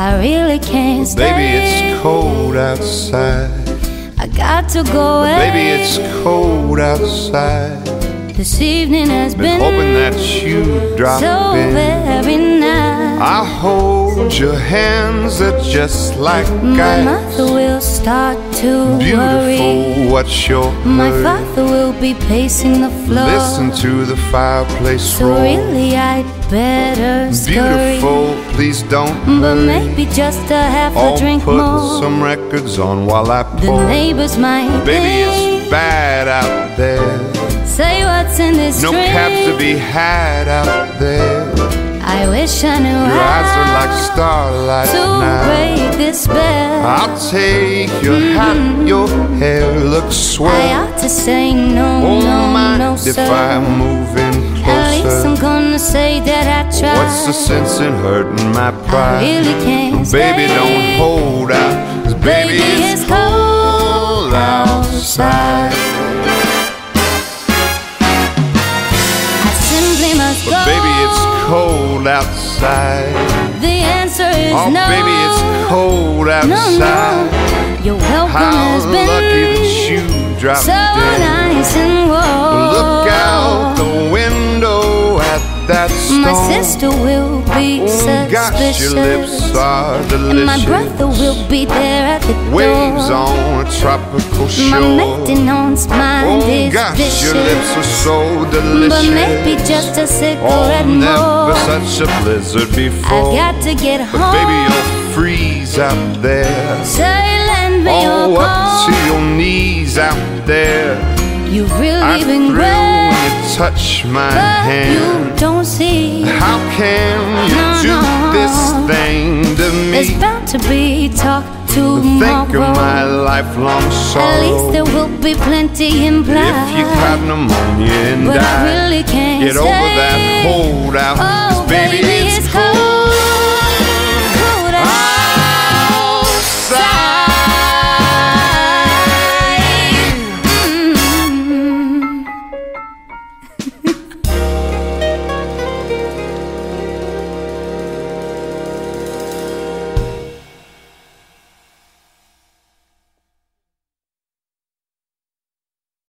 I really can't stay. Baby, it's cold outside. I got to go away. Baby, it's cold outside. This evening has Been been, hoping that you'd drop so in. very nice. I hold your hands, they're just like My ice. mother will start to worry. Beautiful, what's your My hurry? father will be pacing the floor. Listen to the fireplace so roar. really I'd better scurry. Beautiful, please don't But hurry. maybe just a half I'll a drink put more. some records on while I pour. the neighbors might Baby, it's bad out there. say what's in this No drink. cabs to be had out there. I wish I knew Your how eyes are like starlight to now. break this spell. I'll take your hat, mm-hmm. your hair looks swell. I ought to say no, Oh, no, mind no, if sir. I move in At least I'm gonna say that I tried. What's the sense in hurting my pride? I really can't Baby, stay. don't hold out, 'cause baby, it's cold outside. I simply must But go. baby, it's cold outside. The answer is Oh, no. baby, it's cold outside. no. no. Your welcome How has been lucky that you dropped so in. nice and warm. Look out the window at that storm. My sister will be Oh gosh, your lips suspicious. are And my brother will be there at the Waves door. on a tropical shore. My maintenance mind Oh is gosh, vicious. are so delicious. But maybe just a cigarette Oh, never more. such a blizzard I before. got to get But home. baby, you'll freeze out there. Say, lend me Oh, your up to your knees out there. You've I really thrill been when great, you touch my but hand. you don't see. How can you No, do no. this thing to There's me? bound to be talk Think of my lifelong lifelong At least there will be plenty implied. If you caught pneumonia and but I really can't